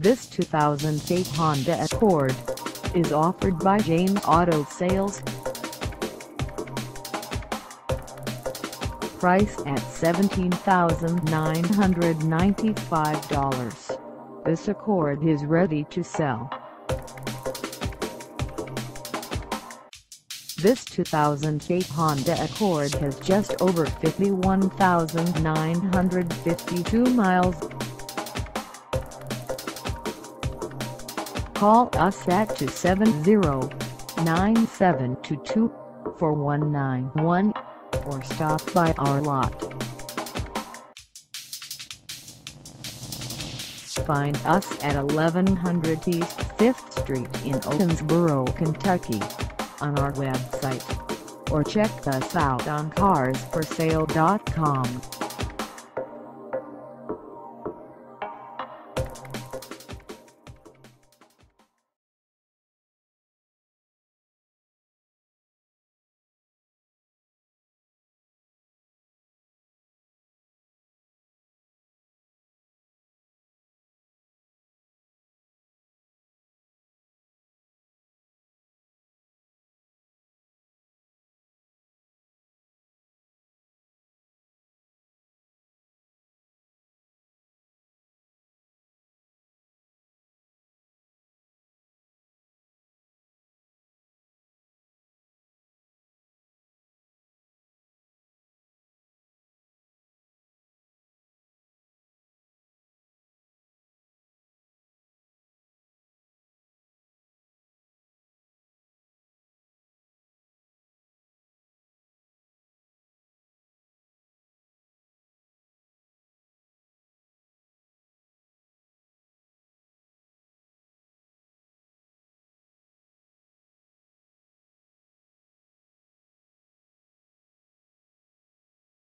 This 2008 Honda Accord is offered by James Auto Sales. Price at $17,995. This Accord is ready to sell. This 2008 Honda Accord has just over 51,952 miles. Call us at 270-9722-4191 or stop by our lot. Find us at 1100 East 5th Street in Owensboro, Kentucky on our website or check us out on carsforsale.com.